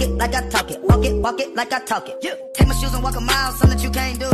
Walk it like I talk it. Walk it, walk it like I talk it. Yeah. Take my shoes and walk a mile, something that you can't do.